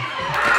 Yeah.